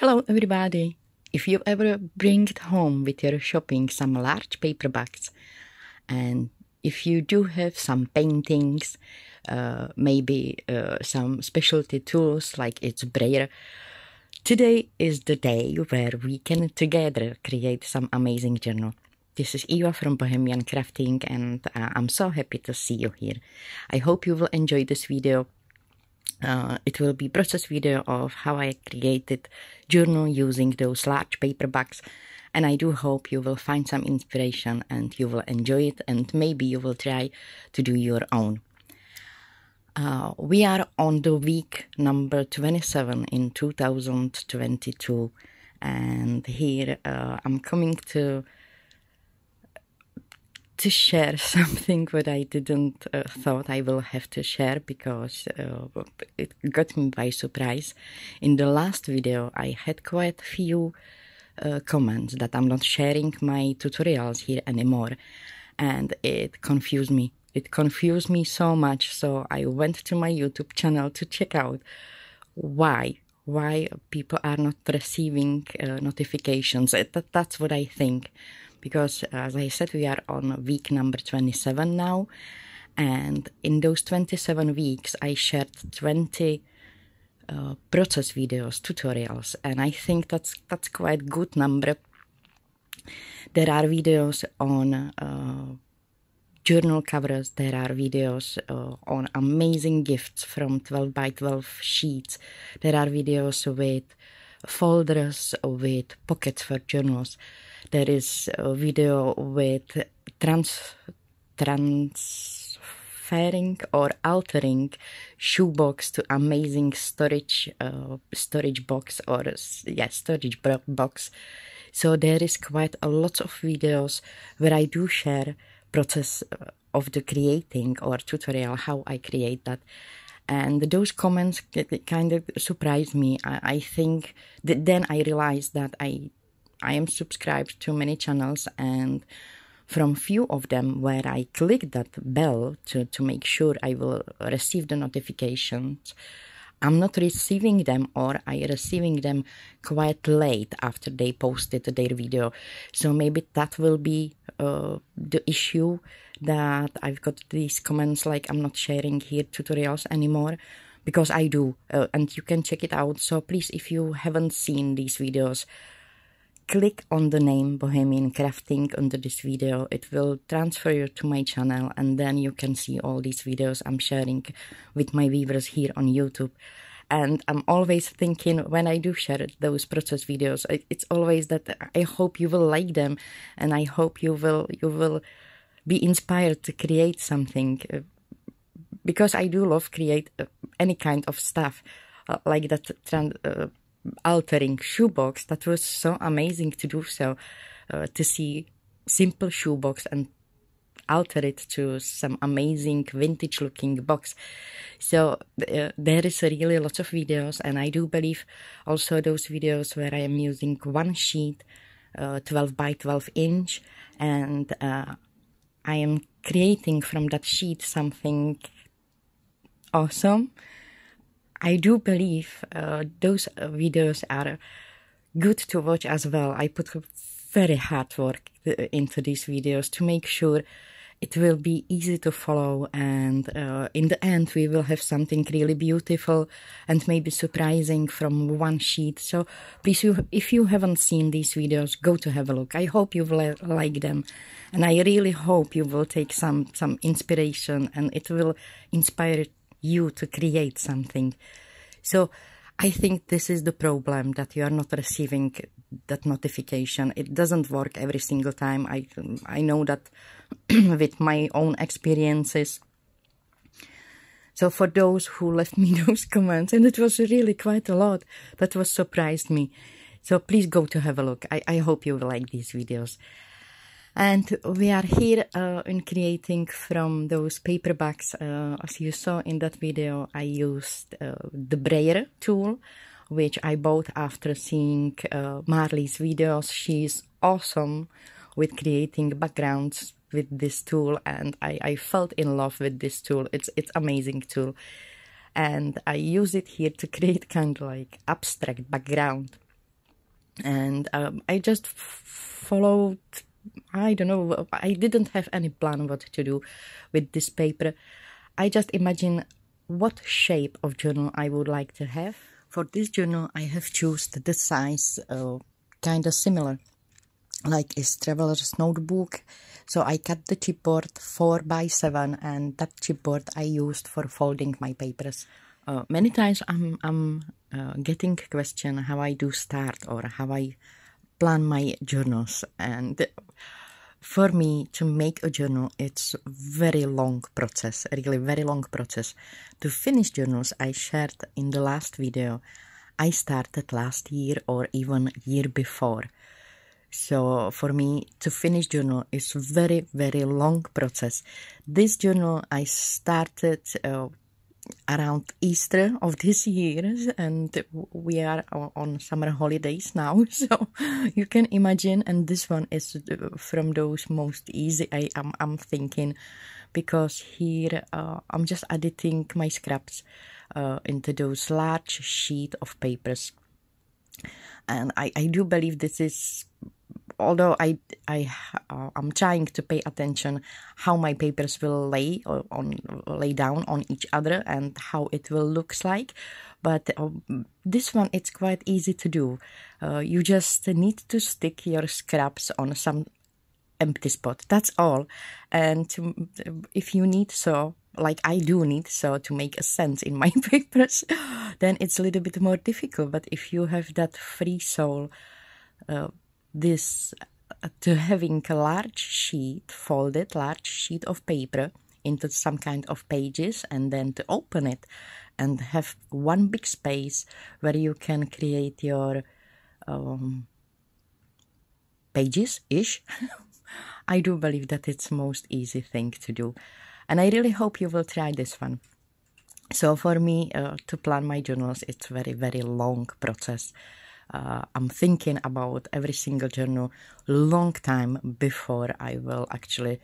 Hello everybody! If you ever bring it home with your shopping some large paper bags and if you do have some paintings, uh, maybe uh, some specialty tools like its brayer, today is the day where we can together create some amazing journal. This is Eva from Bohemian Crafting and uh, I'm so happy to see you here. I hope you will enjoy this video uh, it will be process video of how I created journal using those large paper bags and I do hope you will find some inspiration and you will enjoy it and maybe you will try to do your own. Uh, we are on the week number 27 in 2022 and here uh, I'm coming to to share something that I didn't uh, thought I will have to share because uh, it got me by surprise. In the last video, I had quite few uh, comments that I'm not sharing my tutorials here anymore, and it confused me. It confused me so much, so I went to my YouTube channel to check out why why people are not receiving uh, notifications. That, that's what I think because as I said, we are on week number 27 now. And in those 27 weeks, I shared 20 uh, process videos, tutorials, and I think that's that's quite good number. There are videos on uh, journal covers. There are videos uh, on amazing gifts from 12 by 12 sheets. There are videos with folders with pockets for journals. There is a video with trans transferring or altering shoebox to amazing storage uh, storage box or yeah storage box. So there is quite a lot of videos where I do share process uh, of the creating or tutorial how I create that and those comments kind of surprised me. I, think that then I realized that I I am subscribed to many channels and from few of them where I click that bell to, to make sure I will receive the notifications, I'm not receiving them or I receiving them quite late after they posted their video. So maybe that will be uh, the issue that I've got these comments like I'm not sharing here tutorials anymore because I do uh, and you can check it out. So please, if you haven't seen these videos, click on the name Bohemian Crafting under this video. It will transfer you to my channel and then you can see all these videos I'm sharing with my viewers here on YouTube. And I'm always thinking when I do share those process videos, it's always that I hope you will like them and I hope you will you will be inspired to create something because I do love create uh, any kind of stuff uh, like that uh, altering shoebox that was so amazing to do so uh, to see simple shoebox and alter it to some amazing vintage looking box. So uh, there is really lots of videos and i do believe also those videos where i am using one sheet uh, 12 by 12 inch and uh, i am creating from that sheet something awesome I do believe uh, those videos are good to watch as well. I put very hard work uh, into these videos to make sure it will be easy to follow and uh, in the end we will have something really beautiful and maybe surprising from one sheet. So please if you haven't seen these videos go to have a look. I hope you will like them. And i really hope you will take some some inspiration and it will inspire you to create something. So I think this is the problem that you are not receiving that notification. It doesn't work every single time. I I know that with my own experiences. So for those who left me those comments, and it was really quite a lot, that was surprised me. So please go to have a look. I, I hope you like these videos. And we are here uh, in creating from those paperbacks. Uh, as you saw in that video, I used uh, the brayer tool, which I bought after seeing uh, Marley's videos. She's awesome with creating backgrounds with this tool and I, I felt in love with this tool. It's it's amazing tool. And I use it here to create kind of like abstract background and um, I just followed. I don't know. I didn't have any plan what to do with this paper. I just imagine what shape of journal I would like to have. For this journal, I have chosen the size uh, kind of similar, like a traveler's notebook. So I cut the chipboard 4 by 7 and that chipboard I used for folding my papers. Uh, many times I'm, I'm uh, getting question how I do start or how I plan my journals and for me to make a journal it's very long process really very long process. To finish journals i shared in the last video i started last year or even year before. So for me to finish journal is very very long process. This journal i started uh, around Easter of this year, and we are on summer holidays now, so you can imagine. And this one is from those most easy. I am I'm, I'm thinking because here uh, I'm just editing my scraps uh, into those large sheet of papers, and I I do believe this is although I I uh, I'm trying to pay attention how my papers will lay on lay down on each other and how it will looks like, but uh, this one it's quite easy to do. Uh, you just need to stick your scraps on some empty spot. That's all, and to, if you need so. Like I do need so to make a sense in my papers, then it's a little bit more difficult. But if you have that free soul, uh, this uh, to having a large sheet, folded large sheet of paper into some kind of pages and then to open it and have one big space where you can create your um, pages ish. I do believe that it's most easy thing to do, and I really hope you will try this one. So for me uh, to plan my journals, it's very very long process uh, I'm thinking about every single journal long time before I will actually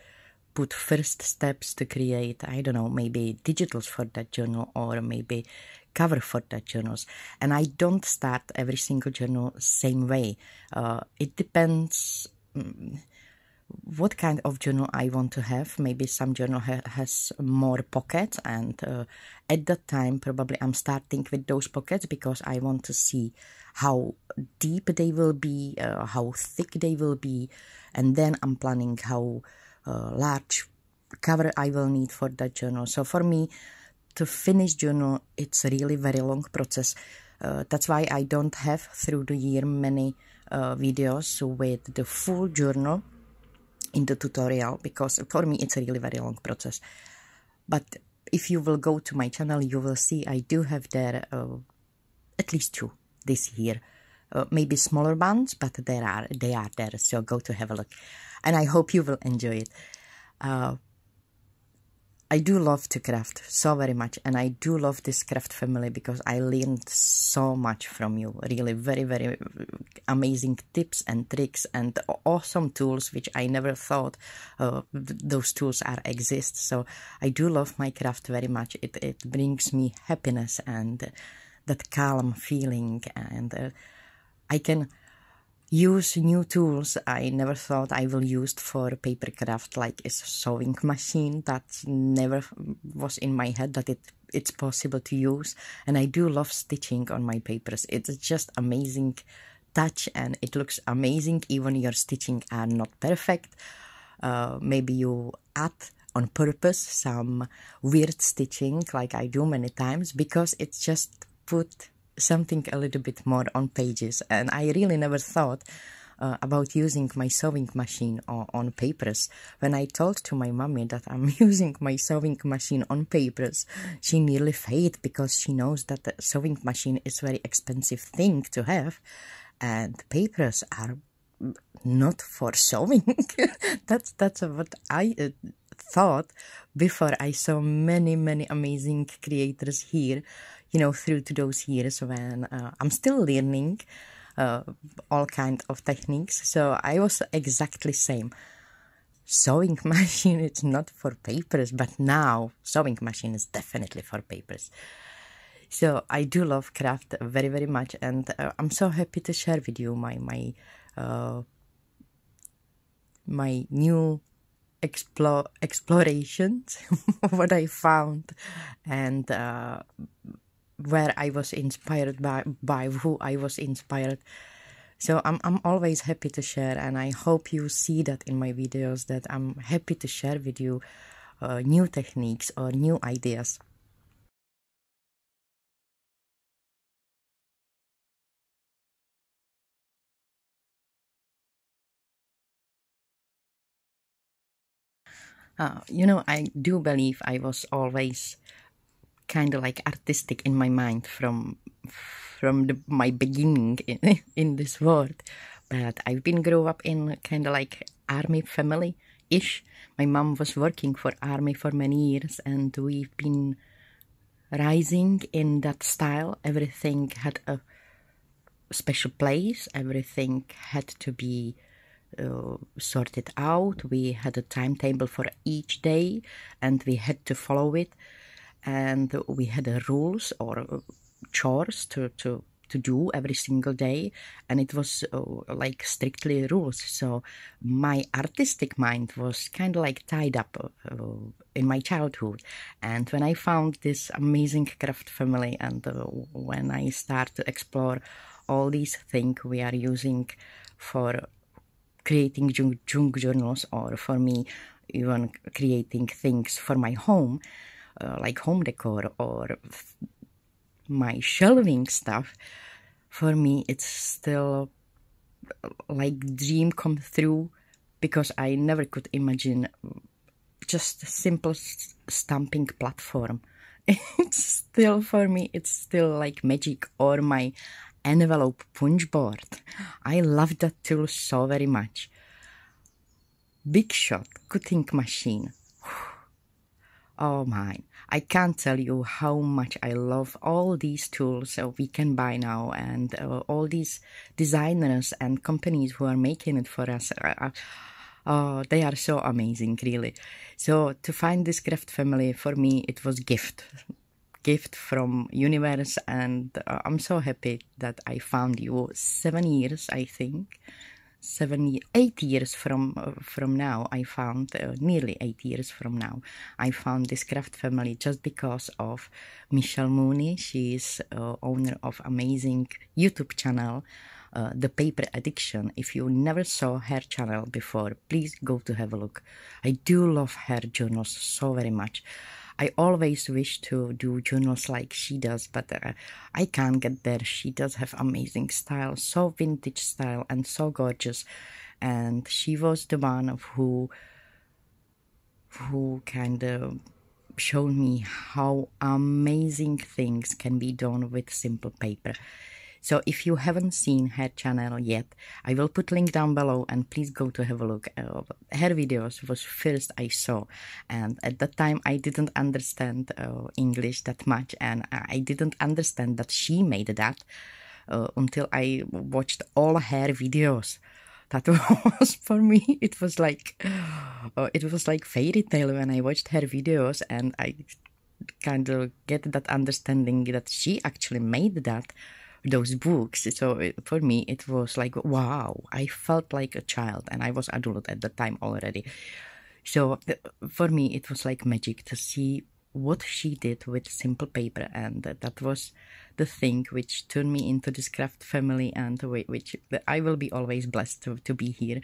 put first steps to create I don't know maybe digitals for that journal or maybe cover for that journals. And I don't start every single journal same way. Uh, it depends um, what kind of journal I want to have. Maybe some journal ha has more pockets, and uh, at that time, probably I'm starting with those pockets because I want to see how deep they will be, uh, how thick they will be, and then I'm planning how uh, large cover I will need for that journal. So for me, to finish journal, it's really very long process. Uh, that's why I don't have through the year many uh, videos with the full journal in the tutorial because for me it's a really very long process. But if you will go to my channel you will see I do have there uh, at least two this year. Uh, maybe smaller ones but there are they are there. So go to have a look. And I hope you will enjoy it. Uh, I do love to craft so very much, and I do love this craft family because I learned so much from you. Really, very, very amazing tips and tricks and awesome tools which I never thought uh, those tools are exist. So I do love my craft very much. It it brings me happiness and that calm feeling, and uh, I can use new tools I never thought I will use for paper craft, like a sewing machine that never was in my head that it it's possible to use. And I do love stitching on my papers. It's just amazing touch and it looks amazing even your stitching are not perfect. Uh, maybe you add on purpose some weird stitching like I do many times because it's just put something a little bit more on pages and I really never thought uh, about using my sewing machine on, on, papers. When I told to my mommy that I'm using my sewing machine on papers, she nearly failed because she knows that the sewing machine is very expensive thing to have and papers are not for sewing. that's that's what I uh, thought before I saw many many amazing creators here you know, through to those years when uh, I'm still learning uh, all kind of techniques. So I was exactly same. Sewing machine is not for papers, but now sewing machine is definitely for papers. So I do love craft very very much, and uh, I'm so happy to share with you my my uh, my new explore explorations, what I found, and uh, where I was inspired by by who I was inspired. So I'm I'm always happy to share, and I hope you see that in my videos that I'm happy to share with you uh, new techniques or new ideas. Uh, you know, I do believe I was always kind of like artistic in my mind from from the, my beginning in, in this world. But I've been grew up in kind of like army family ish. My mom was working for army for many years, and we've been rising in that style. Everything had a special place. Everything had to be uh, sorted out. We had a timetable for each day and we had to follow it. And we had rules or uh, chores to, to, to do every single day. And it was uh, like strictly rules. So my artistic mind was kind of like tied up uh, in my childhood. And when I found this amazing craft family and uh, when I start to explore all these things we are using for creating junk, junk journals or for me even creating things for my home uh, like home decor or my shelving stuff for me it's still like dream come through because i never could imagine just a simple stamping platform it's still for me it's still like magic or my envelope punch board. I love that tool so very much. Big Shot cutting machine. Oh my, I can't tell you how much I love all these tools uh, we can buy now and uh, all these designers and companies who are making it for us. Uh, uh oh, they are so amazing, really. So to find this craft family, for me, it was gift gift from universe and uh, i'm so happy that i found you seven years i think seven eight years from uh, from now i found uh, nearly eight years from now i found this craft family just because of michelle mooney. She is uh, owner of amazing youtube channel uh, the paper addiction. If you never saw her channel before please go to have a look. I do love her journals so very much I always wish to do journals like she does, but uh, I can't get there. She does have amazing style, so vintage style and so gorgeous. And she was the one who who kind of showed me how amazing things can be done with simple paper. So if you haven't seen her channel yet, I will put link down below and please go to have a look. Uh, her videos was first I saw and at that time I didn't understand uh, English that much and I didn't understand that she made that uh, until I watched all her videos that was for me it was like uh, it was like fairy tale when i watched her videos and i kind of get that understanding that she actually made that those books. So for me, it was like, wow, I felt like a child and I was adult at the time already. So for me, it was like magic to see what she did with simple paper and that was the thing which turned me into this craft family and which I will be always blessed to, to be here.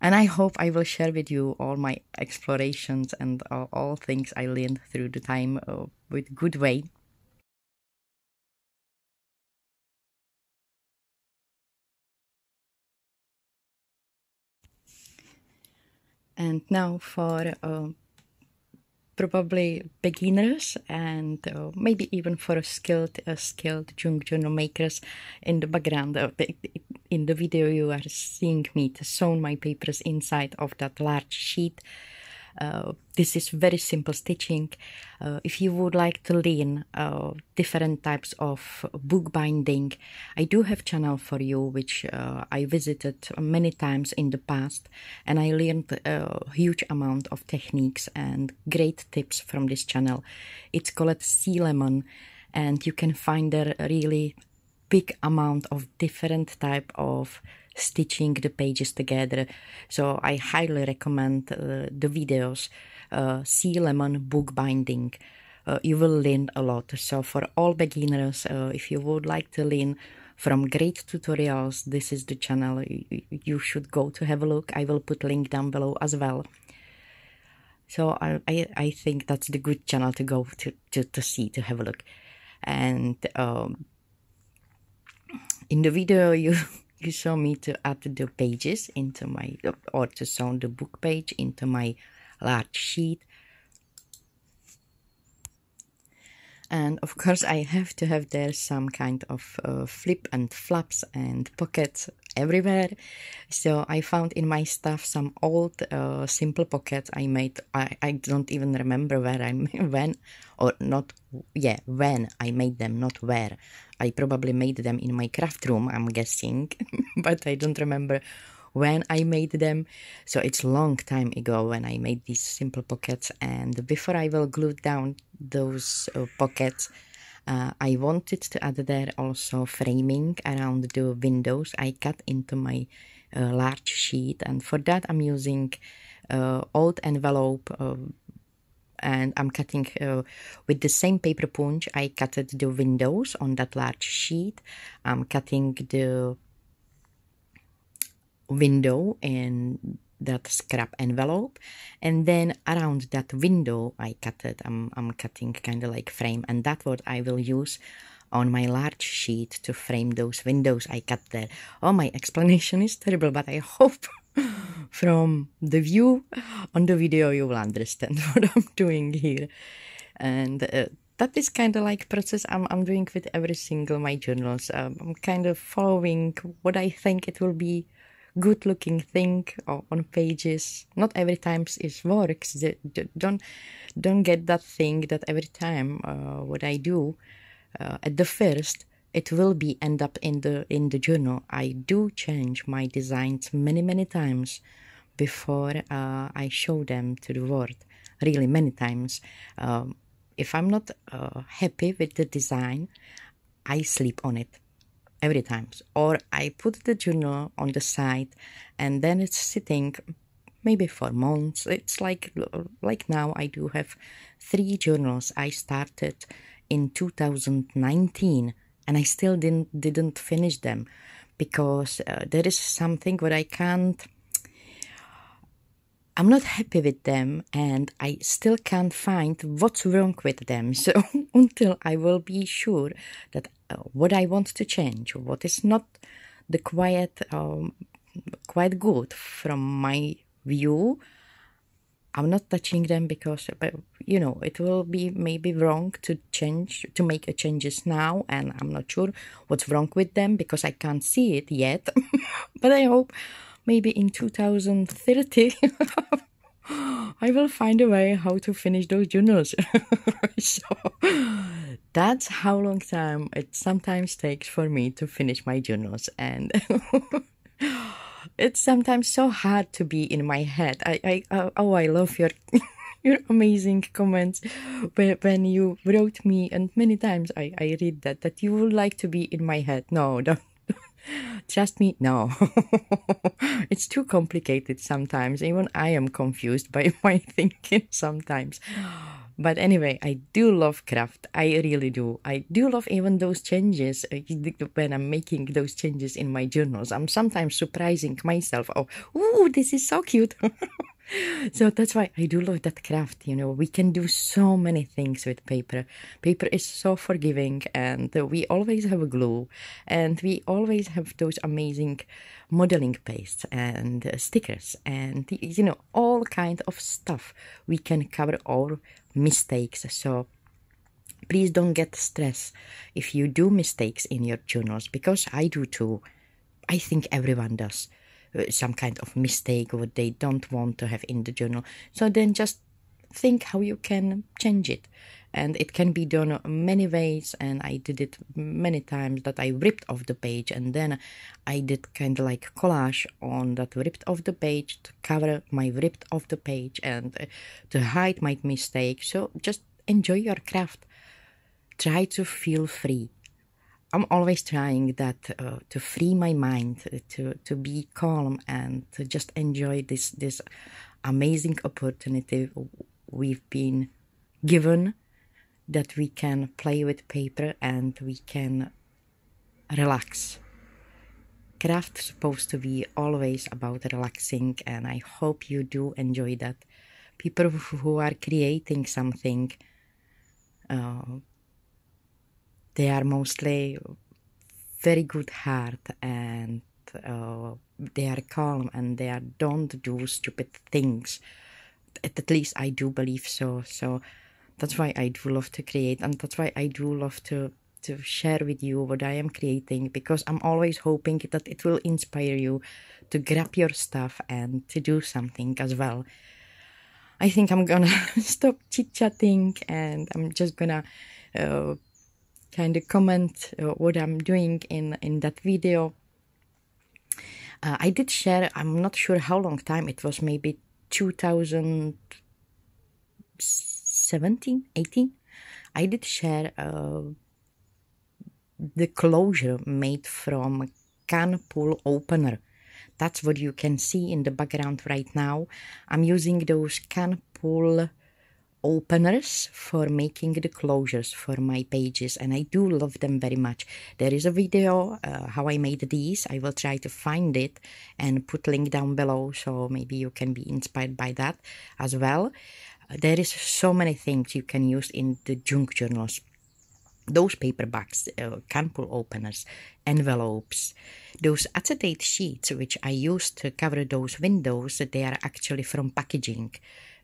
And I hope I will share with you all my explorations and all, all things I learned through the time uh, with good way And now for uh, probably beginners and uh, maybe even for skilled uh, skilled journal makers in the background the, in the video you are seeing me to sew my papers inside of that large sheet. uh, this is very simple stitching. Uh, if you would like to learn uh, different types of bookbinding, I do have channel for you which uh, I visited many times in the past and I learned a huge amount of techniques and great tips from this channel. It's called Sea Lemon and you can find there really big amount of different type of stitching the pages together. So I highly recommend uh, the videos uh, Sea Lemon bookbinding. Uh, you will learn a lot. So for all beginners, uh, if you would like to learn from great tutorials, this is the channel you should go to have a look. I will put link down below as well. So I, I, I think that's the good channel to go to, to, to see, to have a look. And um, in the video, you you saw me to add the pages into my, or to sew the book page into my large sheet. And of course, I have to have there some kind of uh, flip and flaps and pockets everywhere. So I found in my stuff some old uh, simple pockets I made. I, I don't even remember where I when or not. Yeah, when I made them, not where. I probably made them in my craft room. I'm guessing, but I don't remember when I made them. So it's long time ago when I made these simple pockets. And before I will glue down those uh, pockets, uh, I wanted to add there also framing around the windows I cut into my uh, large sheet. And for that, I'm using uh, old envelope uh, and I'm cutting uh, with the same paper punch I cut the windows on that large sheet I'm cutting the window in that scrap envelope and then around that window I cut it. I'm, I'm cutting kind of like frame and that's what I will use on my large sheet to frame those windows. I cut there oh my explanation is terrible but I hope from the view on the video you will understand what I'm doing here. And uh, that is kind of like process I'm, I'm doing with every single my journals. Um, I'm kind of following what I think it will be good looking thing on pages. Not every time it works. Don't don't get that thing that every time uh, what i do uh, at the first it will be end up in the in the journal. I do change my designs many many times before uh, i show them to the world. Really many times. Um, if i'm not uh, happy with the design i sleep on it every time. Or i put the journal on the side and then it's sitting maybe for months. It's like like now i do have three journals. I started in 2019 and i still didn't didn't finish them because uh, there is something what i can't I'm not happy with them and I still can't find what's wrong with them. So until I will be sure that uh, what I want to change, what is not the quiet, um, quite good from my view, I'm not touching them because, you know, it will be maybe wrong to change, to make a changes now. And I'm not sure what's wrong with them because I can't see it yet. but I hope maybe in 2030 I will find a way how to finish those journals. so that's how long time it sometimes takes for me to finish my journals and it's sometimes so hard to be in my head. I, I uh, oh I love your your amazing comments when you wrote me and many times I, I read that that you would like to be in my head. No, don't Trust me, no. it's too complicated sometimes. Even I am confused by my thinking sometimes. But anyway, I do love craft. I really do. I do love even those changes when I'm making those changes in my journals. I'm sometimes surprising myself. Oh, ooh, this is so cute. so that's why I do love that craft. You know, we can do so many things with paper. Paper is so forgiving, and we always have glue, and we always have those amazing modeling pastes and stickers, and you know, all kind of stuff. We can cover our mistakes. So please don't get stressed if you do mistakes in your journals, because I do too. I think everyone does some kind of mistake what they don't want to have in the journal. So then just think how you can change it. And it can be done many ways, and I did it many times that I ripped off the page and then I did kind of like collage on that ripped off the page to cover my ripped off the page and uh, to hide my mistake. So just enjoy your craft try to feel free. I'm always trying that uh, to free my mind, to to be calm and to just enjoy this this amazing opportunity we've been given that we can play with paper and we can relax. Craft supposed to be always about relaxing and I hope you do enjoy that. People who are creating something uh, they are mostly very good heart and uh, they are calm and they are, don't do stupid things. At, least I do believe so. So that's why I do love to create and that's why I do love to to share with you what I am creating because I'm always hoping that it will inspire you to grab your stuff and to do something as well. I think I'm gonna stop chit chatting and I'm just gonna uh, kind of comment uh, what I'm doing in in that video. Uh, I did share. I'm not sure how long time it was. Maybe 2017, 18. I did share uh, the closure made from can pull opener. That's what you can see in the background right now. I'm using those can pull openers for making the closures for my pages and I do love them very much. There is a video uh, how I made these. I will try to find it and put link down below so maybe you can be inspired by that as well. There is so many things you can use in the junk journals those paperbacks, uh, can pull openers, envelopes, those acetate sheets which I used to cover those windows, they are actually from packaging.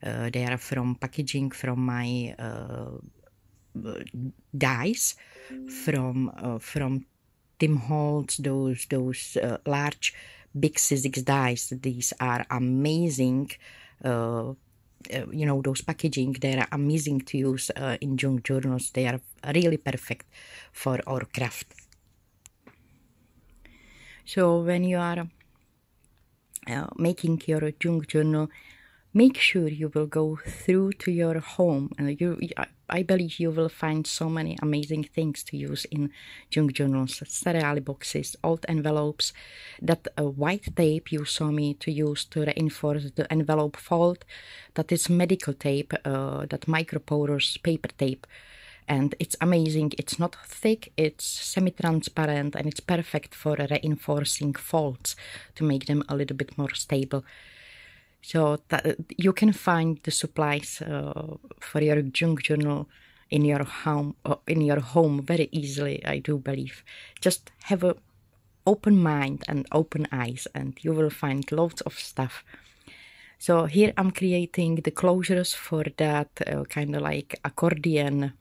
Uh, they are from packaging from my uh, dies from uh, from Tim Holtz. Those those uh, large big Sizzix dies. These are amazing. Uh, you know those packaging they are amazing to use in junk journals they are really perfect for our craft so when you are uh, making your junk journal make sure you will go through to your home and you I believe you will find so many amazing things to use in junk journals, cereal boxes, old envelopes, that uh, white tape you saw me to use to reinforce the envelope fold, that is medical tape, uh, that microporous paper tape, and it's amazing. It's not thick, it's semi-transparent, and it's perfect for reinforcing folds to make them a little bit more stable. So you can find the supplies uh, for your junk journal in your home uh, in your home very easily. I do believe. Just have a open mind and open eyes, and you will find loads of stuff. So here I'm creating the closures for that uh, kind of like accordion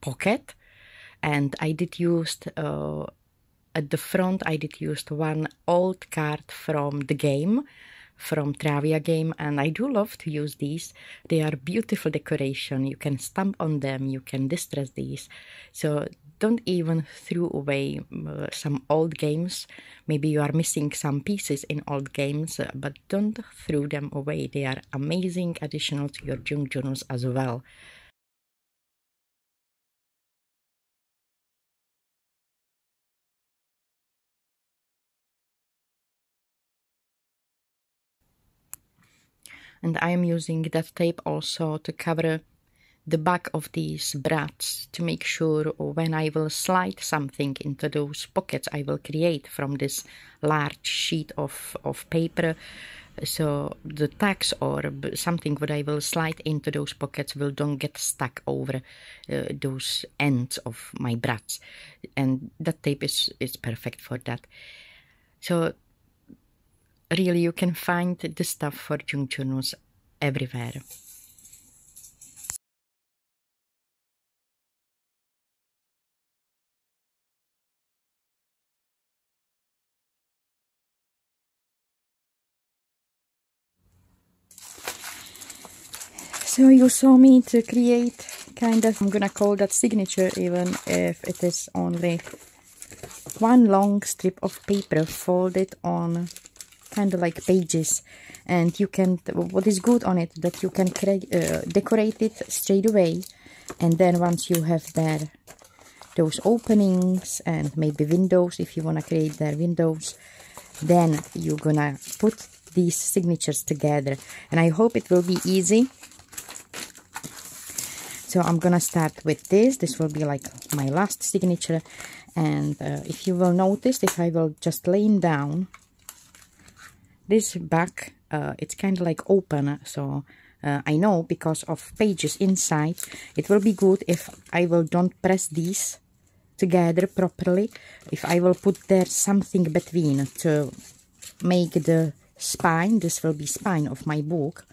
pocket, and I did use uh, at the front. I did use one old card from the game from Travia game and I do love to use these. They are beautiful decoration. You can stamp on them, you can distress these. So don't even throw away uh, some old games. Maybe you are missing some pieces in old games, uh, but don't throw them away. They are amazing additional to your junk journals as well. And I am using that tape also to cover the back of these brads to make sure when I will slide something into those pockets I will create from this large sheet of, of paper. So the tags or something that I will slide into those pockets will don't get stuck over uh, those ends of my brads. And that tape is, is perfect for that. So really you can find the stuff for journals everywhere. So you saw me to create kind of, I'm gonna call that signature even if it is only one long strip of paper folded on kind of like pages and you can what is good on it that you can uh, decorate it straight away and then once you have there those openings and maybe windows if you want to create their windows then you're gonna put these signatures together. And I hope it will be easy. So I'm gonna start with this. This will be like my last signature. And uh, if you will notice if I will just lay down this back uh, it's kind of like open so uh, I know because of pages inside it will be good if I will don't press these together properly if I will put there something between to make the spine this will be spine of my book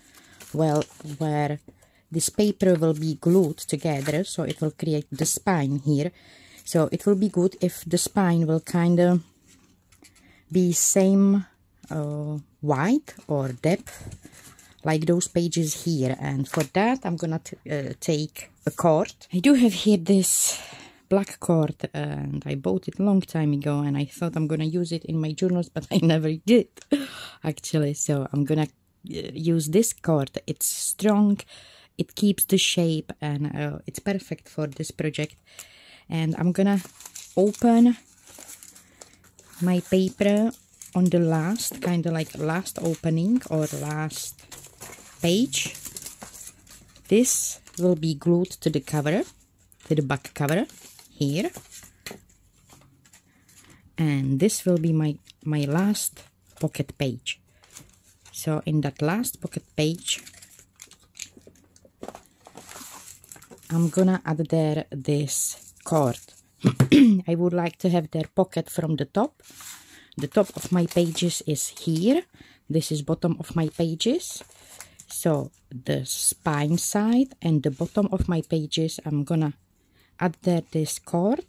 well where this paper will be glued together so it will create the spine here. So it will be good if the spine will kind of be same uh, wide or depth like those pages here. And for that I'm gonna uh, take a cord. I do have here this black cord and I bought it a long time ago and I thought I'm gonna use it in my journals but I never did actually. So I'm gonna uh, use this cord. It's strong it keeps the shape and uh, it's perfect for this project. And I'm gonna open my paper on the last kind of like last opening or last page this will be glued to the cover to the back cover here. And this will be my my last pocket page. So in that last pocket page I'm gonna add there this cord. I would like to have their pocket from the top the top of my pages is here. This is bottom of my pages. So the spine side and the bottom of my pages I'm gonna add there this cord.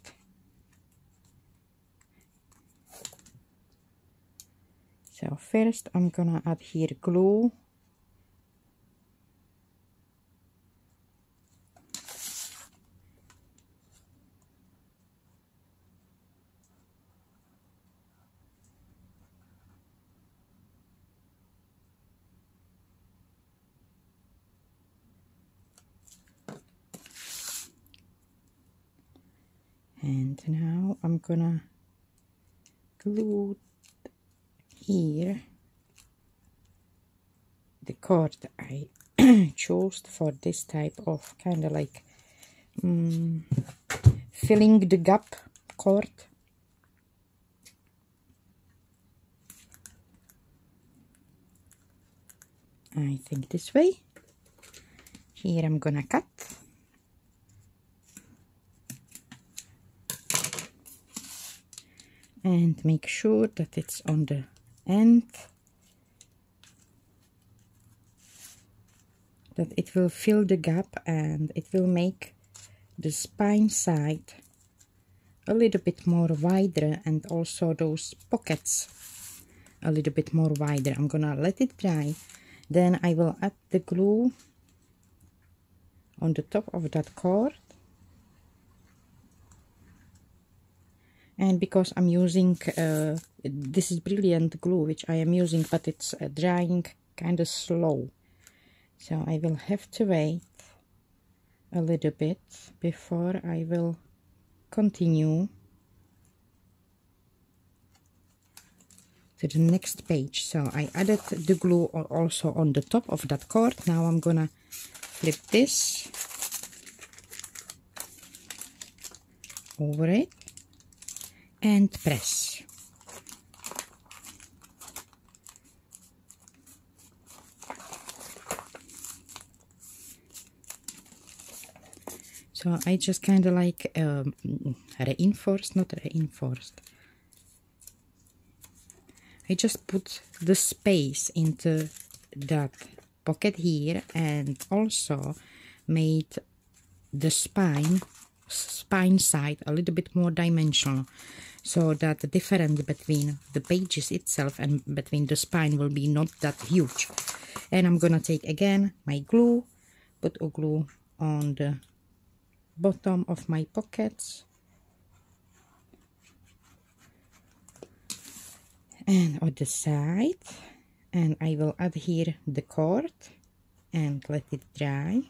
So first I'm gonna add here glue now I'm gonna glue here the cord I chose for this type of kind of like um, filling the gap cord I think this way. Here I'm gonna cut and make sure that it's on the end that it will fill the gap and it will make the spine side a little bit more wider and also those pockets a little bit more wider. I'm gonna let it dry. Then I will add the glue on the top of that cord and because I'm using uh, this is brilliant glue which I am using but it's uh, drying kind of slow. So I will have to wait a little bit before I will continue to the next page. So I added the glue also on the top of that cord. Now I'm gonna flip this over it and press. So I just kind of like um, reinforced, not reinforced. I just put the space into that pocket here and also made the spine spine side a little bit more dimensional so that the difference between the pages itself and between the spine will be not that huge. And I'm gonna take again my glue put a glue on the bottom of my pockets. And on the side. And I will adhere the cord and let it dry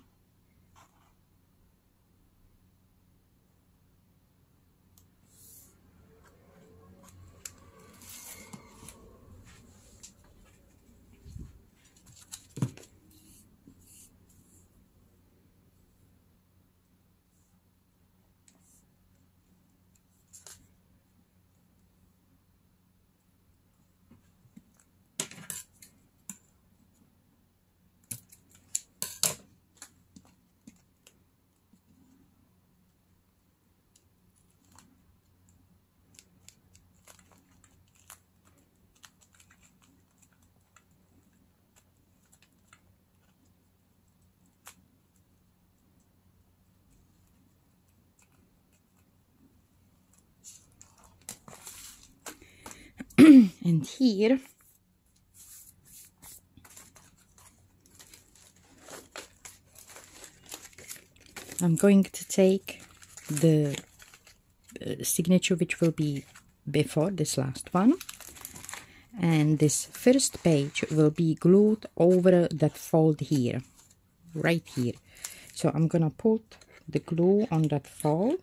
and here I'm going to take the uh, signature which will be before this last one. And this first page will be glued over that fold here. Right here. So I'm gonna put the glue on that fold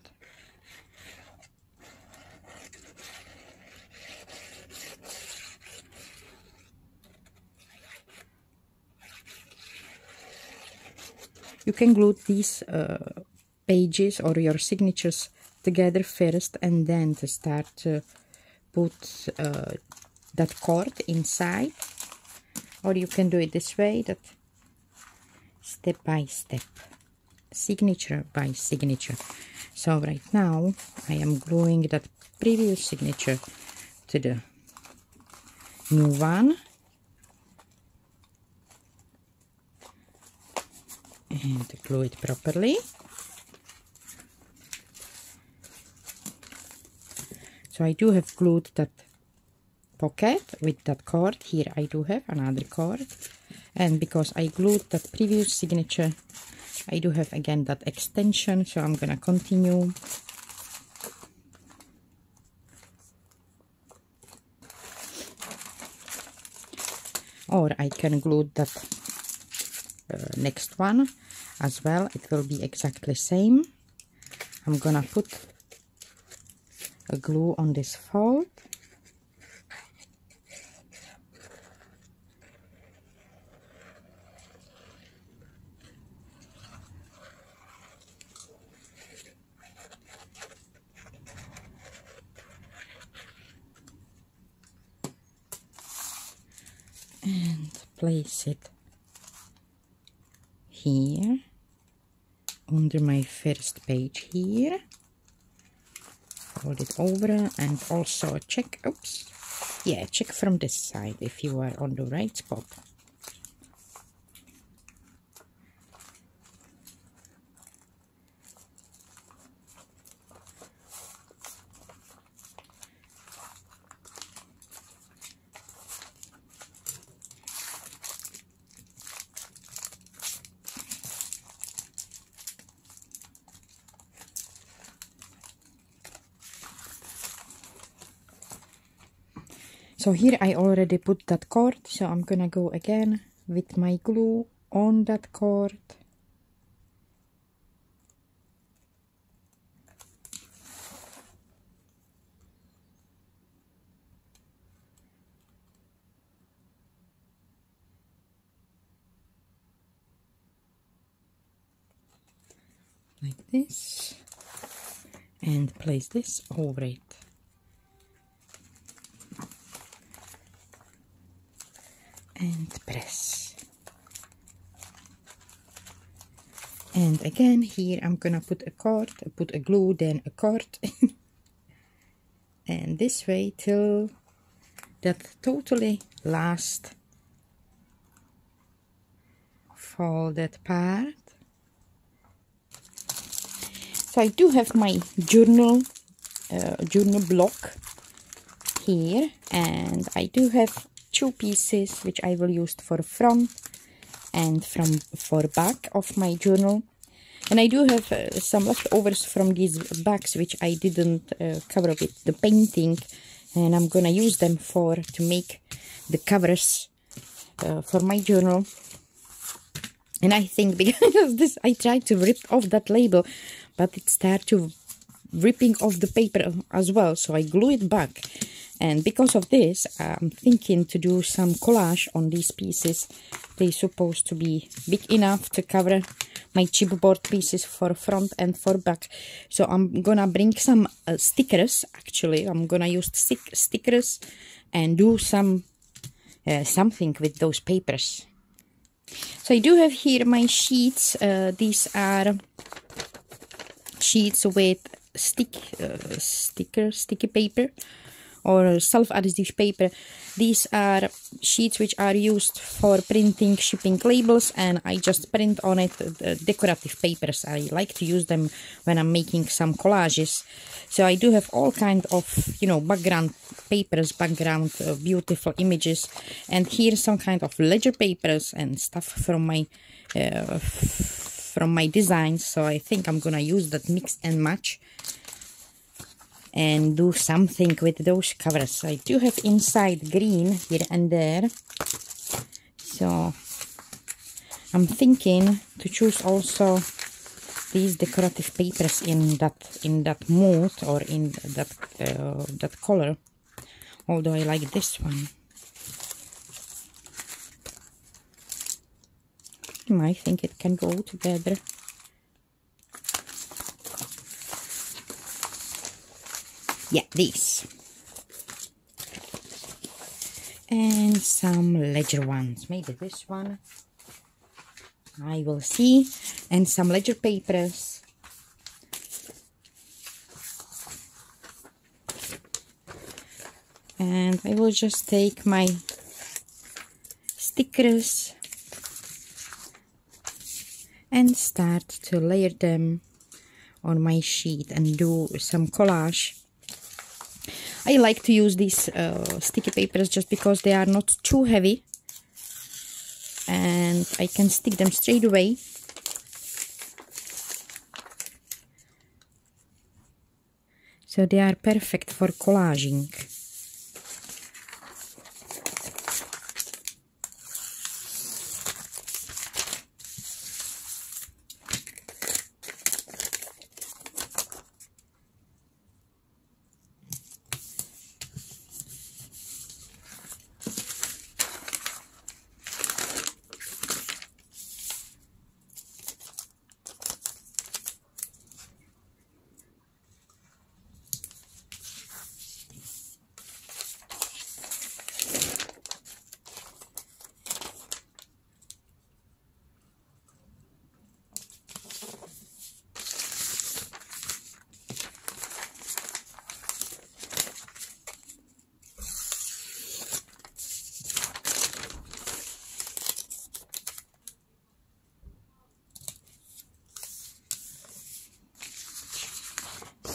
can glue these uh, pages or your signatures together first and then to start to put uh, that cord inside. Or you can do it this way that step by step signature by signature. So right now I am gluing that previous signature to the new one and glue it properly. So I do have glued that pocket with that cord. Here I do have another cord. And because I glued that previous signature, I do have again that extension. So I'm gonna continue. Or I can glue that uh, next one as well. It will be exactly same. I'm gonna put a glue on this fold. And place it here. Under my first page here. Fold it over and also check oops. Yeah check from this side if you are on the right spot so here I already put that cord so I'm gonna go again with my glue on that cord like this. And place this over it and again here I'm gonna put a cord put a glue then a cord and this way till that totally last folded part. So I do have my journal uh, journal block here. And I do have two pieces which I will use for front and from for back of my journal and I do have uh, some leftovers from these bags which I didn't uh, cover with the painting. And I'm gonna use them for to make the covers uh, for my journal. And I think because of this I tried to rip off that label but it started to ripping off the paper as well. So I glue it back. And because of this I'm thinking to do some collage on these pieces they're supposed to be big enough to cover my chipboard pieces for front and for back. So I'm gonna bring some uh, stickers actually. I'm gonna use stick stickers and do some uh, something with those papers. So I do have here my sheets. Uh, these are sheets with stick uh, sticker sticky paper or self-adhesive paper. These are sheets which are used for printing shipping labels and I just print on it decorative papers. I like to use them when I'm making some collages. So I do have all kind of, you know, background papers, background uh, beautiful images and here some kind of ledger papers and stuff from my uh, from my designs so I think I'm gonna use that mix and match and do something with those covers. I do have inside green here and there. So I'm thinking to choose also these decorative papers in that in that mood or in that uh, that color although I like this one. I think it can go together yeah these and some ledger ones. Maybe this one. I will see. And some ledger papers. And I will just take my stickers and start to layer them on my sheet and do some collage I like to use these uh, sticky papers just because they are not too heavy. And I can stick them straight away. So they are perfect for collaging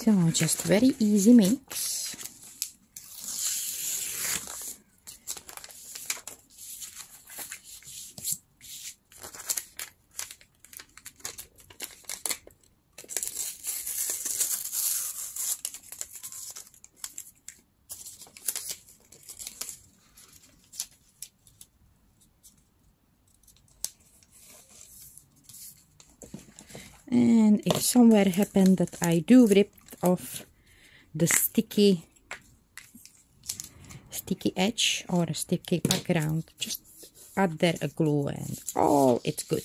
so just very easy mix. And if somewhere happened that I do rip of the sticky sticky edge or a sticky background. Just add there a glue and all it's good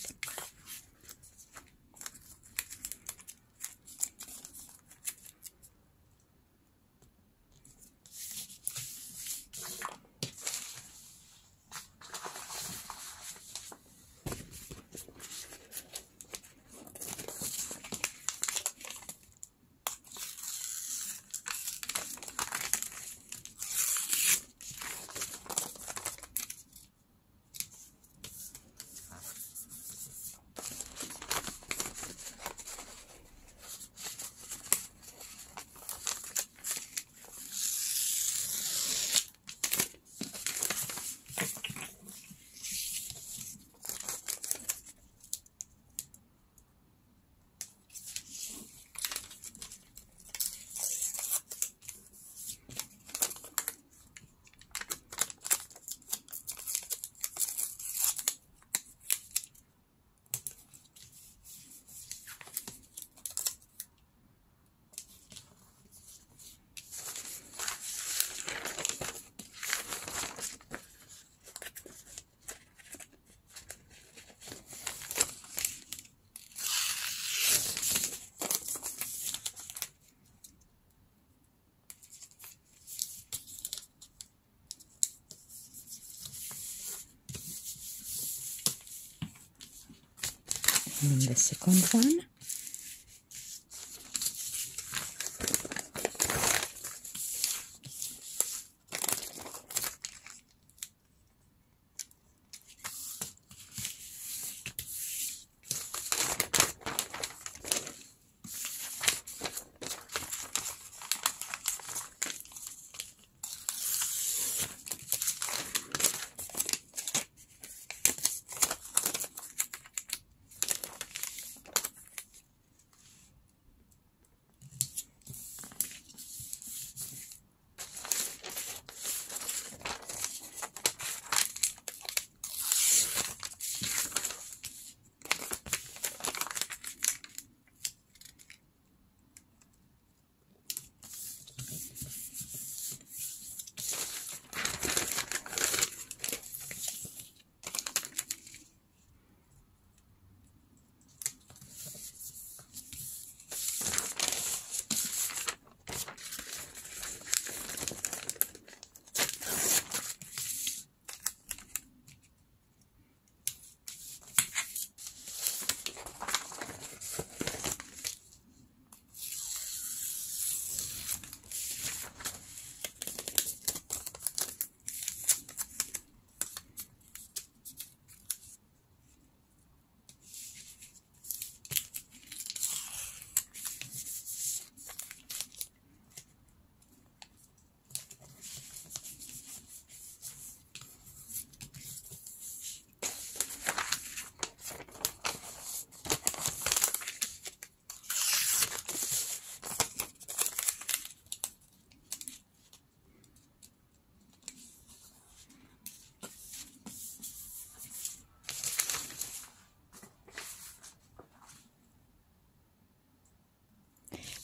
and the second one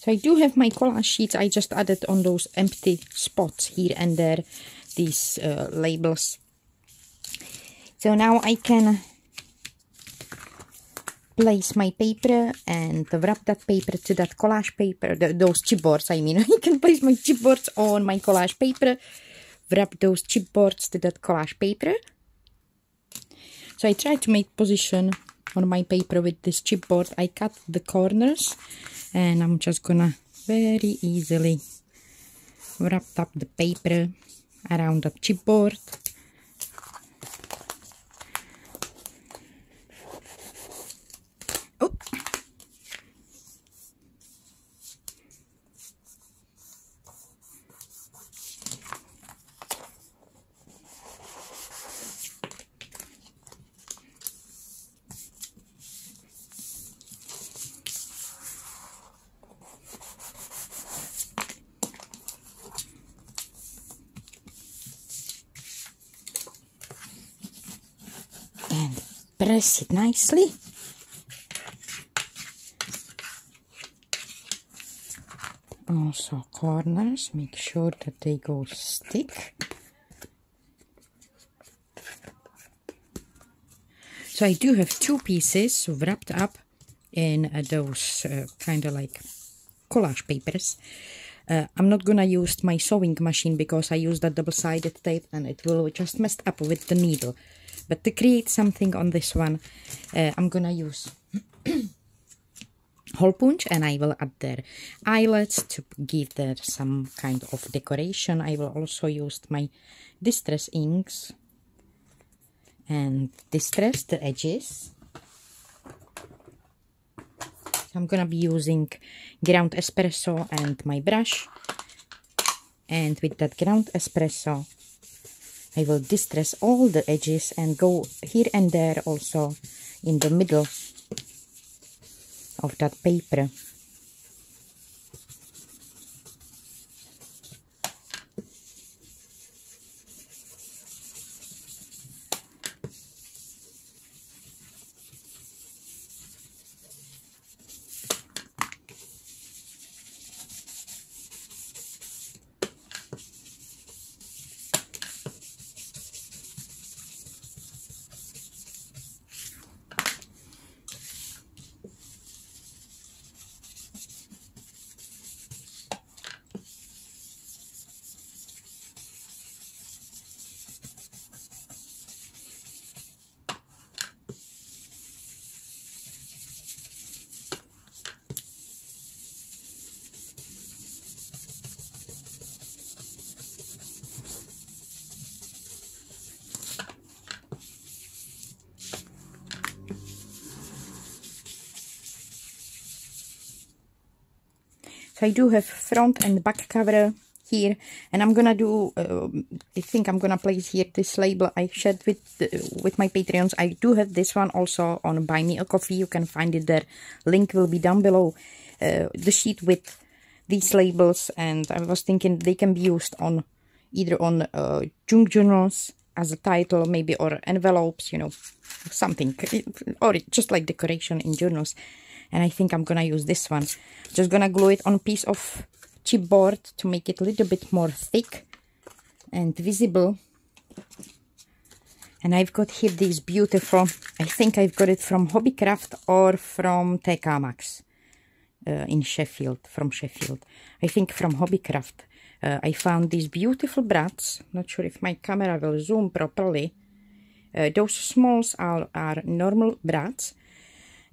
So I do have my collage sheets. I just added on those empty spots here and there these uh, labels. So now I can place my paper and wrap that paper to that collage paper, the, those chipboards I mean. I can place my chipboards on my collage paper, wrap those chipboards to that collage paper. So I try to make position on my paper with this chipboard. I cut the corners and I'm just gonna very easily wrap up the paper around the chipboard and press it nicely. Also corners, make sure that they go stick. So I do have two pieces wrapped up in uh, those uh, kind of like collage papers. Uh, I'm not gonna use my sewing machine because I use that double-sided tape and it will just mess up with the needle. But to create something on this one, uh, I'm gonna use hole punch and I will add there eyelets to give there some kind of decoration. I will also use my distress inks and distress the edges. I'm gonna be using ground espresso and my brush and with that ground espresso I will distress all the edges and go here and there also in the middle of that paper. So I do have front and back cover here and I'm gonna do uh, I think I'm gonna place here this label I shared with the, with my patreons. I do have this one also on buy me a coffee. You can find it there. Link will be down below uh, the sheet with these labels and I was thinking they can be used on either on uh, junk journals as a title maybe or envelopes you know something or just like decoration in journals and I think I'm gonna use this one. Just gonna glue it on a piece of chipboard to make it a little bit more thick and visible. And I've got here this beautiful I think I've got it from Hobbycraft or from Maxx uh, in Sheffield from Sheffield. I think from Hobbycraft. Uh, I found these beautiful brads. Not sure if my camera will zoom properly. Uh, those smalls are, are normal brads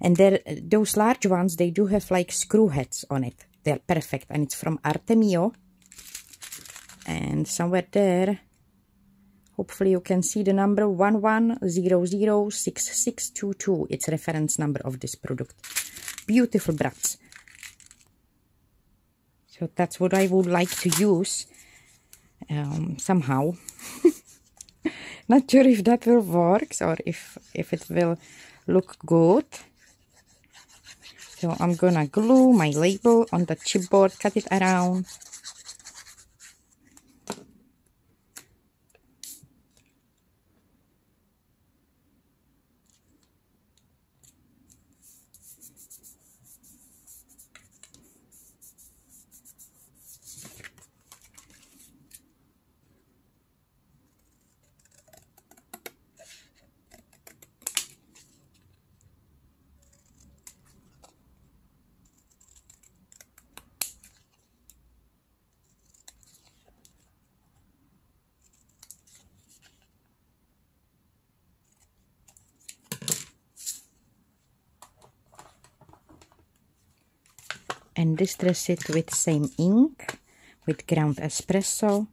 and there those large ones they do have like screw heads on it. They're perfect and it's from Artemio. And somewhere there hopefully you can see the number 11006622 it's reference number of this product. Beautiful brads. So that's what I would like to use um, somehow. Not sure if that will work or if if it will look good so I'm gonna glue my label on the chipboard, cut it around. And distress it with same ink with ground espresso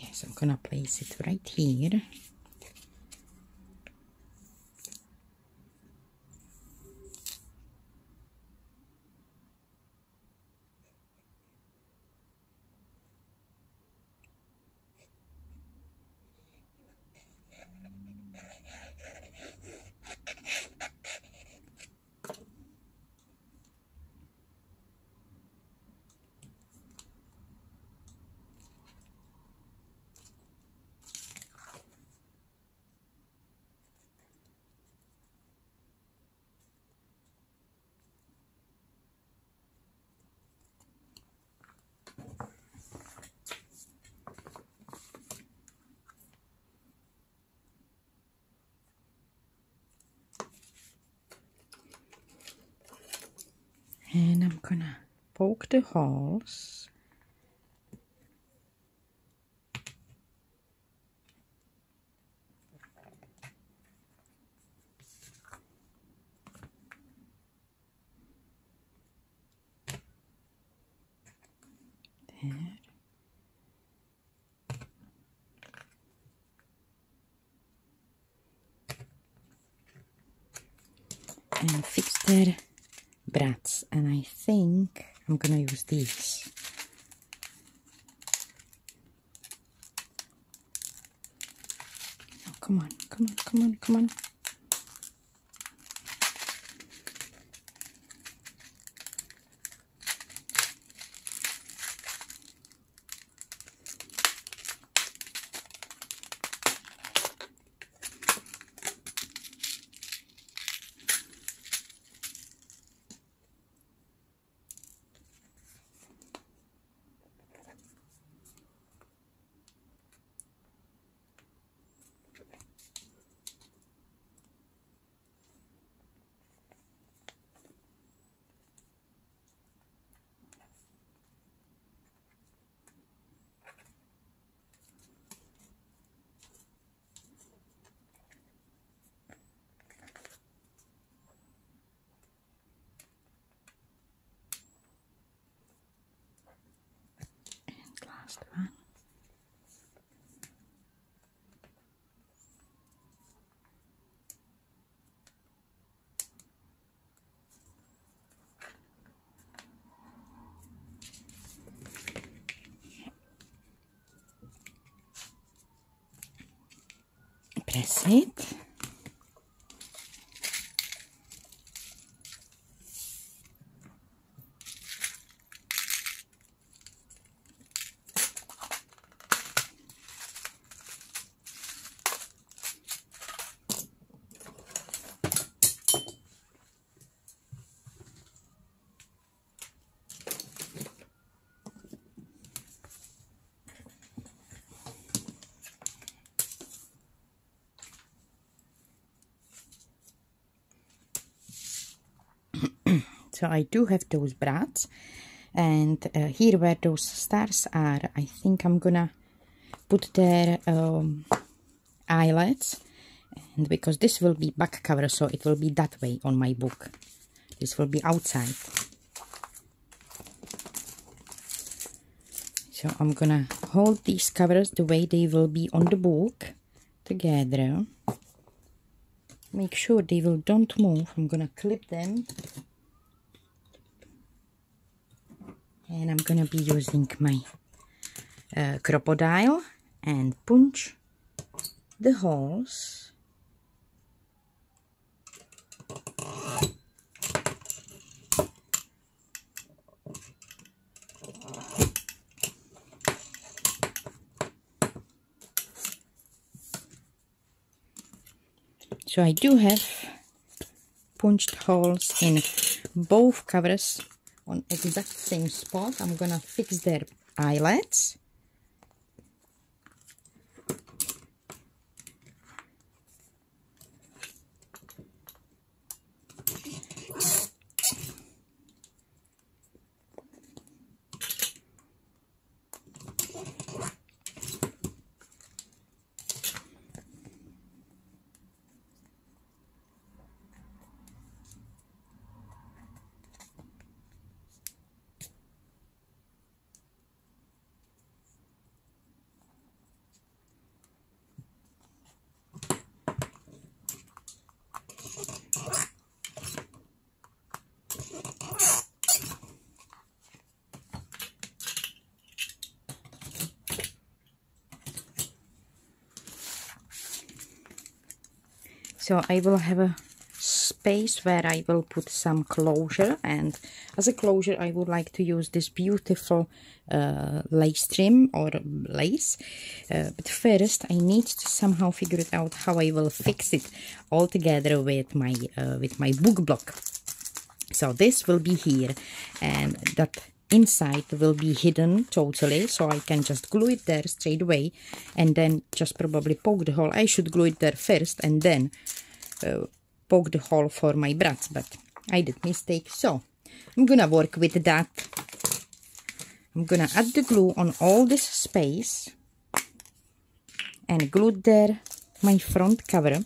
Yes, I'm gonna place it right here. And I'm gonna poke the holes. And fix their brads think I'm gonna use these. Oh, come on, come on, come on, come on. Last one. Press it. I do have those brads. And uh, here where those stars are, I think I'm gonna put their um, eyelets. And because this will be back cover, so it will be that way on my book. This will be outside. So I'm gonna hold these covers the way they will be on the book together. Make sure they will don't move. I'm gonna clip them I'm gonna be using my uh, crocodile and punch the holes so I do have punched holes in both covers on exact same spot. I'm gonna fix their eyelets. So I will have a space where I will put some closure and as a closure I would like to use this beautiful uh, lace trim or lace. Uh, but first I need to somehow figure it out how I will fix it all together with my uh, with my book block. So this will be here and that inside will be hidden totally so I can just glue it there straight away and then just probably poke the hole. I should glue it there first and then uh, poke the hole for my brads but I did mistake so I'm gonna work with that. I'm gonna add the glue on all this space and glue there my front cover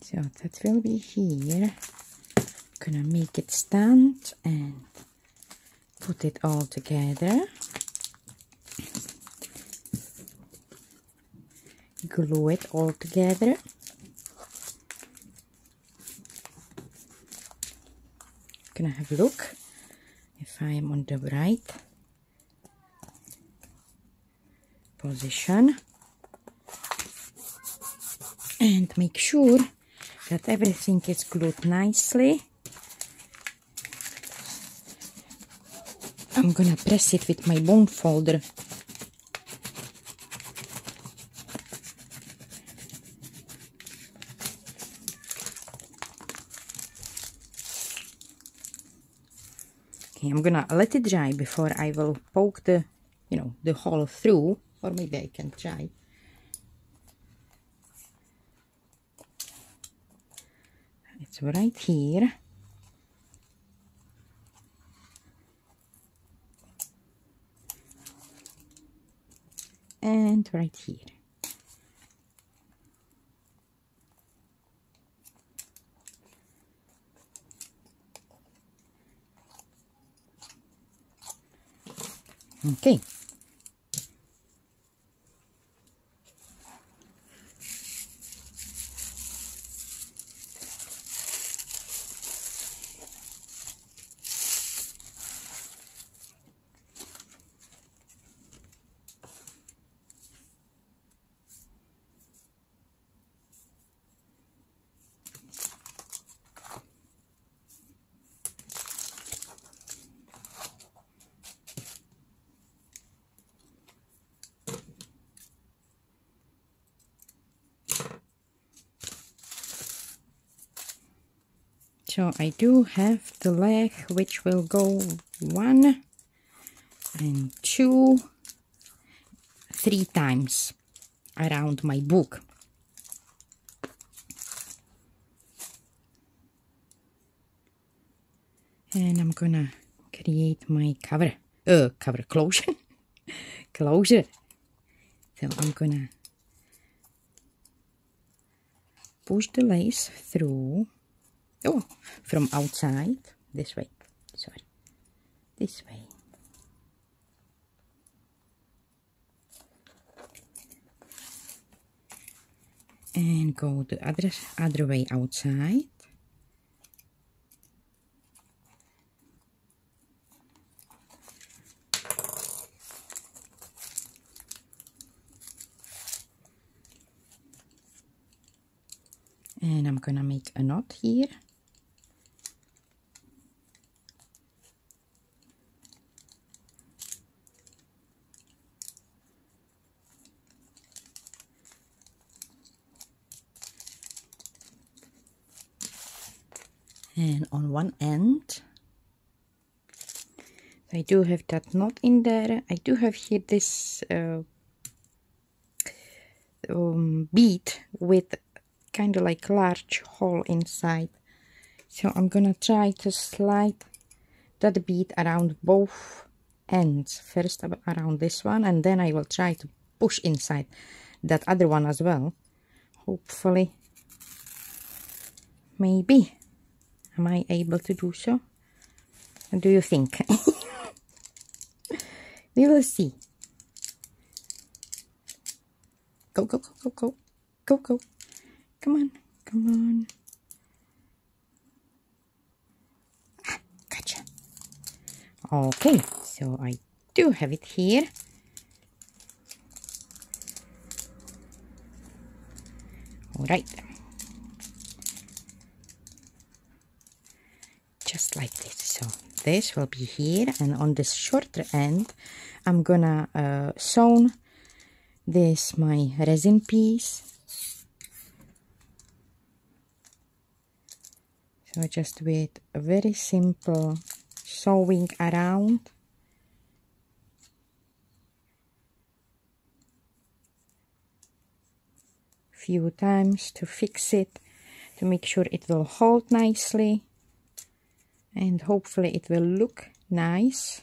so that will be here gonna make it stand and put it all together. Glue it all together. Gonna have a look if I am on the right position. And make sure that everything is glued nicely. I'm gonna press it with my bone folder. Okay, I'm gonna let it dry before I will poke the, you know, the hole through, or maybe I can try. it's right here right here okay so I do have the leg which will go one and two three times around my book. And I'm gonna create my cover uh cover closure closure. So I'm gonna push the lace through oh from outside. This way. Sorry this way. And go the other other way outside. And I'm gonna make a knot here and on one end. I do have that knot in there. I do have here this uh, um, bead with kind of like large hole inside. So I'm gonna try to slide that bead around both ends. First around this one and then I will try to push inside that other one as well. Hopefully maybe am I able to do so? What do you think? We will see. Go go go go go. Go go. Come on come on. Ah, gotcha. Okay so I do have it here. All right just like this. So this will be here and on this shorter end I'm gonna uh, sew this my resin piece. So just with a very simple sewing around. Few times to fix it to make sure it will hold nicely and hopefully it will look nice.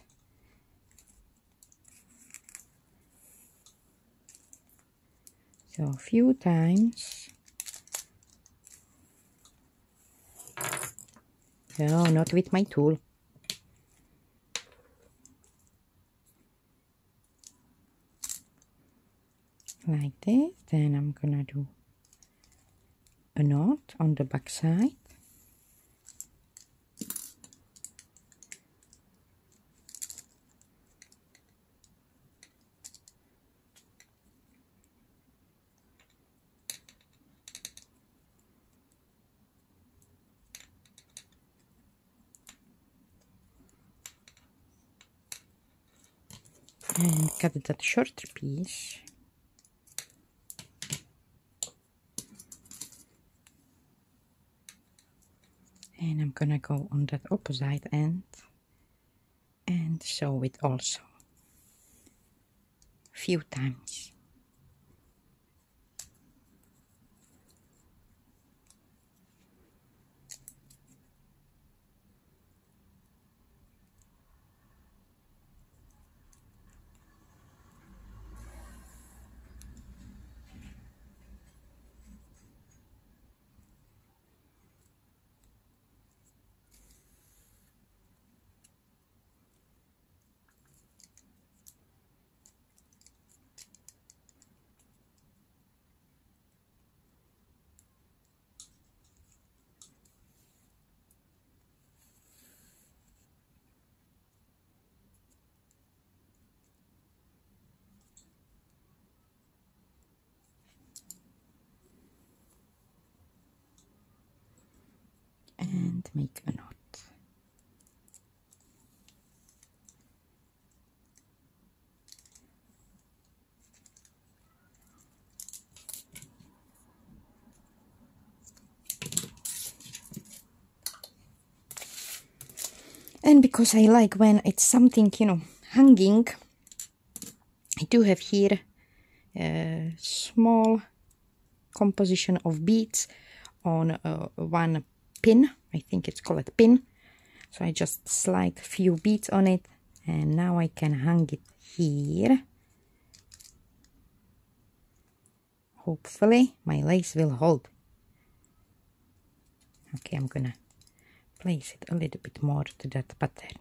So a few times. No not with my tool. Like this. Then I'm gonna do a knot on the back side and cut that shorter piece and I'm gonna go on that opposite end. And sew it also. A few times and make a knot. And because I like when it's something, you know, hanging, I do have here a small composition of beads on uh, one pin. I think it's called a pin. So I just slide a few beads on it and now I can hang it here. Hopefully my lace will hold. Okay I'm gonna place it a little bit more to that pattern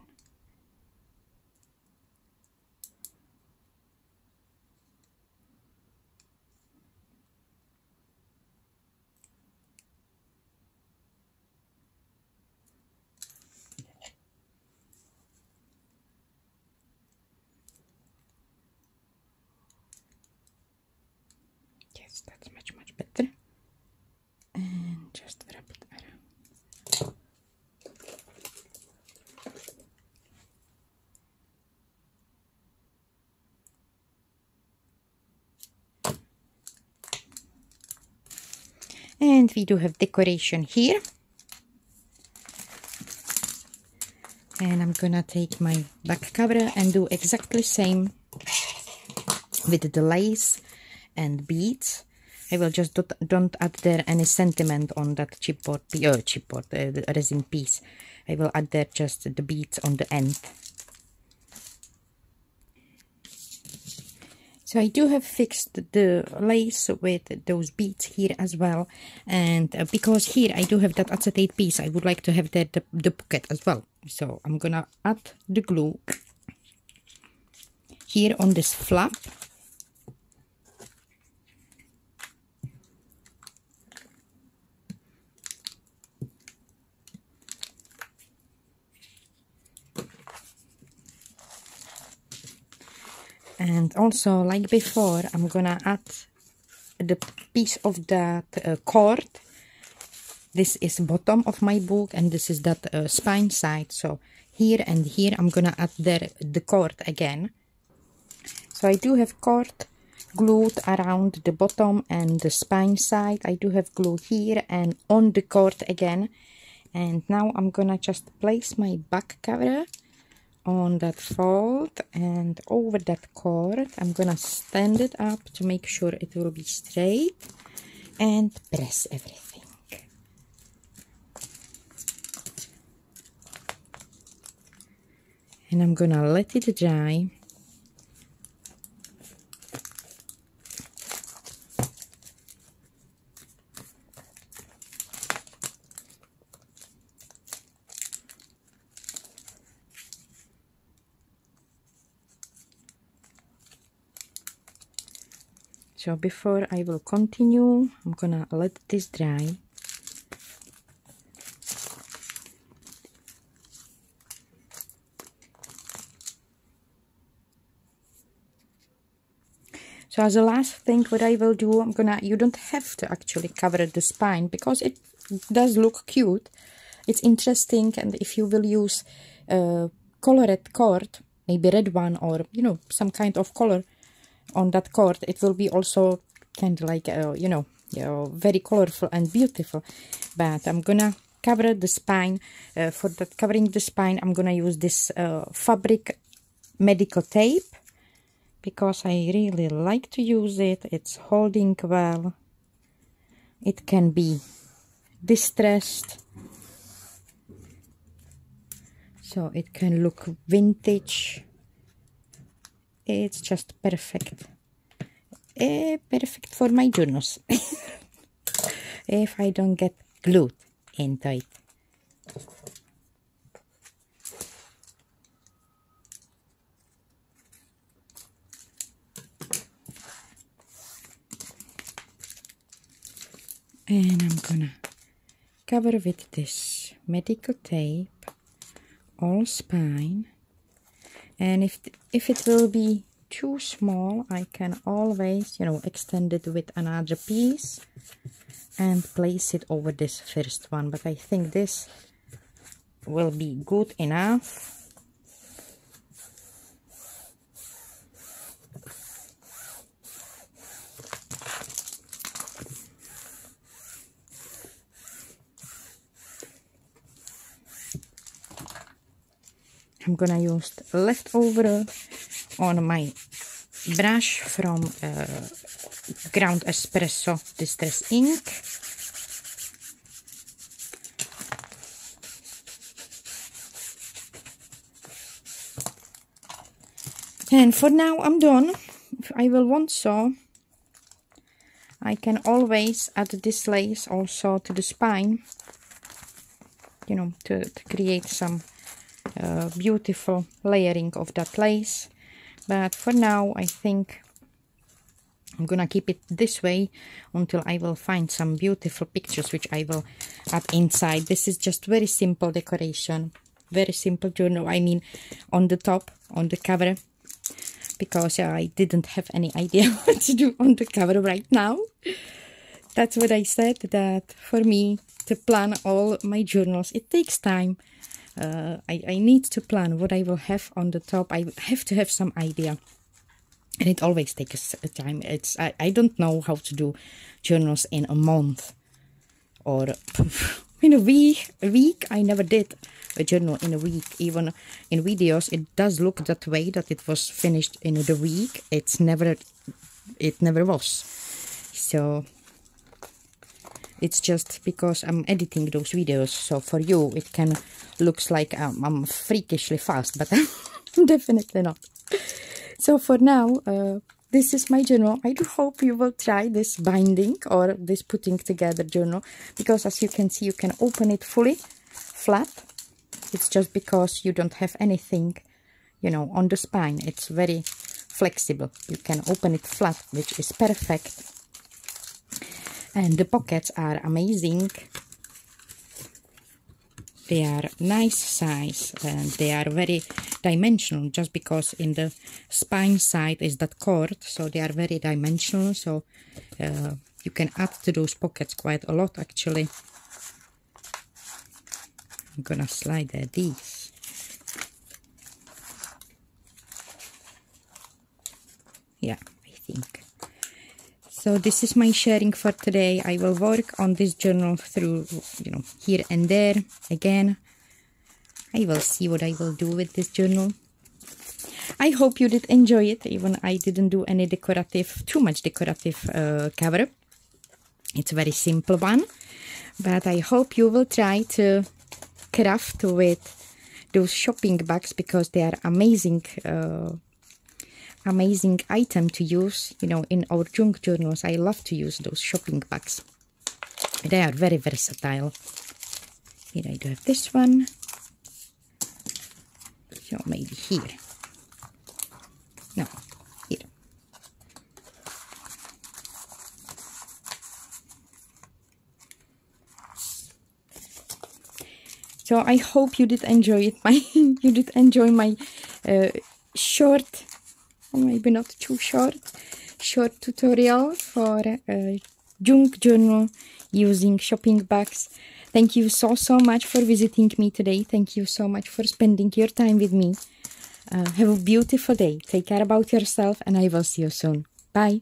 yes that's much much better and We do have decoration here. And I'm gonna take my back cover and do exactly same with the lace and beads. I will just don't, don't add there any sentiment on that chipboard, uh, chipboard, uh, resin piece. I will add there just the beads on the end. So I do have fixed the lace with those beads here as well. And uh, because here I do have that acetate piece, I would like to have that the, the pocket as well. So I'm gonna add the glue here on this flap. And also like before I'm gonna add the piece of that uh, cord. This is bottom of my book and this is that uh, spine side. So here and here I'm gonna add there the cord again. So I do have cord glued around the bottom and the spine side. I do have glue here and on the cord again. And now I'm gonna just place my back cover on that fold and over that cord I'm gonna stand it up to make sure it will be straight and press everything. And I'm gonna let it dry so before I will continue I'm gonna let this dry. So as a last thing what I will do I'm gonna you don't have to actually cover the spine because it does look cute. It's interesting and if you will use a colored cord maybe red one or you know some kind of color on that cord it will be also kind of like uh, you know know, very colorful and beautiful. But I'm gonna cover the spine uh, for that covering the spine I'm gonna use this uh, fabric medical tape because I really like to use it. It's holding well. It can be distressed. So it can look vintage it's just perfect. Uh, perfect for my journals. If I don't get glued into it and I'm gonna cover with this medical tape all spine and if if it will be too small I can always you know extend it with another piece and place it over this first one. But I think this will be good enough gonna use leftover on my brush from uh, ground espresso distress ink. And for now I'm done. If I will want so I can always add this lace also to the spine you know to, to create some beautiful layering of that lace. But for now I think I'm gonna keep it this way until I will find some beautiful pictures which I will add inside. This is just very simple decoration. Very simple journal I mean on the top on the cover because I didn't have any idea what to do on the cover right now. That's what I said that for me to plan all my journals it takes time uh, I, I need to plan what I will have on the top. I have to have some idea. And it always takes time. It's I, I don't know how to do journals in a month. or in a week a week i never did a journal in a week even in videos it does look that way that it was finished in the week it's never it never was so it's just because i'm editing those videos so for you it can looks like um, i'm freakishly fast but definitely not. So for now uh, this is my journal. I do hope you will try this binding or this putting together journal because as you can see you can open it fully flat. It's just because you don't have anything you know on the spine. It's very flexible. You can open it flat which is perfect and the pockets are amazing. They are nice size and they are very dimensional. Just because in the spine side is that cord so they are very dimensional. So uh, you can add to those pockets quite a lot actually. I'm gonna slide these. Yeah I think so this is my sharing for today. I will work on this journal through you know here and there. Again i will see what i will do with this journal. I hope you did enjoy it even i didn't do any decorative too much decorative uh, cover. It's a very simple one but i hope you will try to craft with those shopping bags because they are amazing uh, amazing item to use, you know, in our junk journals. I love to use those shopping bags. They are very versatile. Here I do have this one. So maybe here. No, here. So I hope you did enjoy it. My you did enjoy my uh, short maybe not too short, short tutorial for a junk journal using shopping bags. Thank you so, so much for visiting me today. Thank you so much for spending your time with me. Uh, have a beautiful day. Take care about yourself and I will see you soon. Bye.